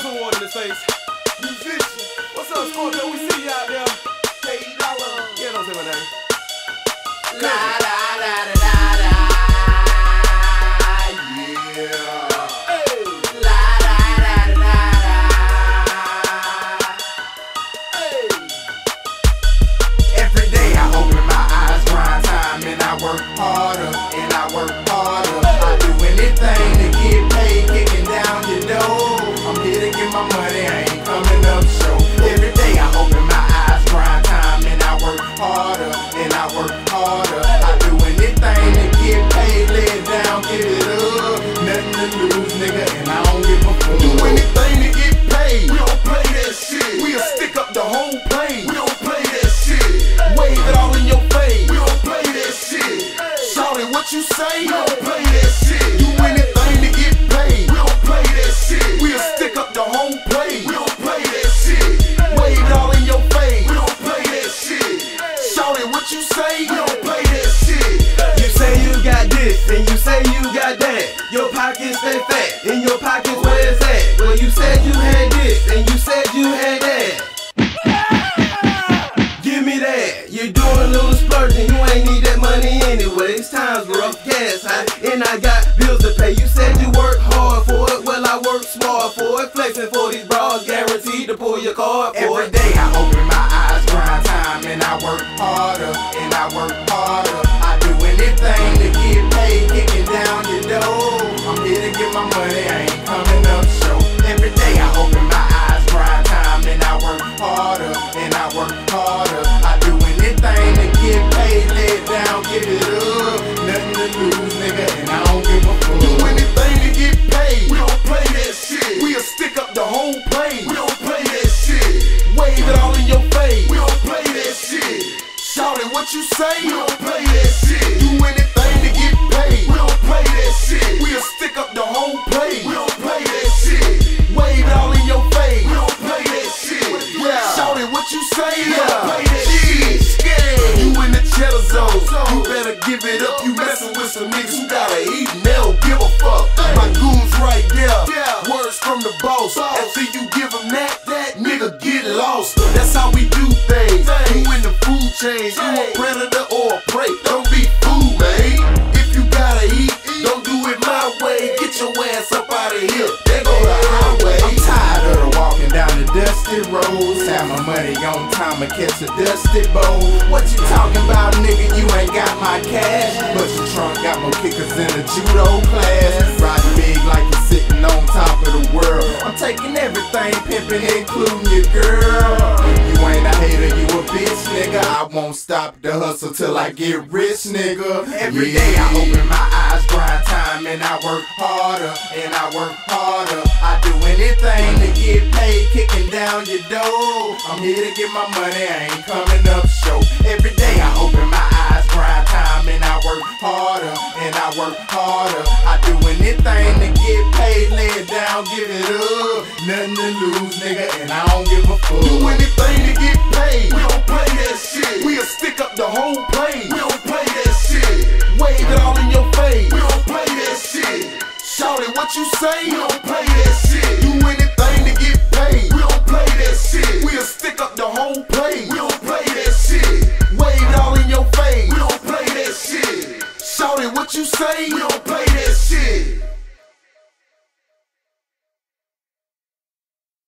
Frozen water in his face. Musician. What's up, Scorpio? We see you out there. Yeah, don't say my name. La la la la la la. Yeah. La la la la la la. Every day I open my eyes, grind time, and I work harder, and I We don't play that shit. Do anything to get paid. We don't play that shit. We'll stick up the whole plane. We don't play that shit. Wave it all in your face. We don't play that shit. Shout what you say. We don't play that shit. You say you got this, and you say you got that. Your pockets stay fat, in your pockets where it's at. Well, you said you had this, and you said you had that. Give. You're doing a little splurging, you ain't need that money anyways. Times rough, gas high, and I got bills to pay. You said you work hard for it, well, I work smart for it. Flexing for these bras, guaranteed to pull your card for Every it. day I open my eyes, grind time, and I work harder, and I work harder. I do anything to get paid, kicking down what you say. We don't play that shit. Do anything to get paid. We don't play that shit. We'll stick up the whole plane. We don't play that shit. Wave it all in your face. We don't play that shit. Yeah. Shout it what you say. We don't play that shit. Yeah. You in the cheddar zone. You better give it up. You messing with some niggas who gotta eat and they don't give a fuck. My goons right there. Words from the chain. You a predator or a prey. Don't be fool, man. If you gotta eat, don't do it my way. Get your ass up out of here. There go the highway. I'm tired of walking down the dusty roads. Have my money on time and catch a dusty bowl. What you talking about, nigga? You ain't got my cash. But your trunk got more kickers in the judo class. Riding big like you're sitting on top of the world. I'm taking everything, pimping, including your girl. Ain't a hater, you a bitch, nigga. I won't stop the hustle till I get rich, nigga. Every day I open my eyes, grind time, and I work harder, and I work harder. I do anything to get paid, kicking down your door. I'm here to get my money, I ain't coming up show. Every day I open my eyes, grind time, and I work harder, and I work harder. I do anything to get paid, lay it down, give it up. Nothing to lose, nigga, and I don't give a fuck. Do anything to get paid. We don't play that shit. We'll stick up the whole plane. We don't play that shit. Wave it all in your face. We don't play that shit. Shout it what you say. We don't play that shit. Do anything to get paid. We don't play that shit. We'll stick up the whole plane. We don't play that shit. Wave it all in your face. We don't play that shit. Shout it what you say. We don't play that shit.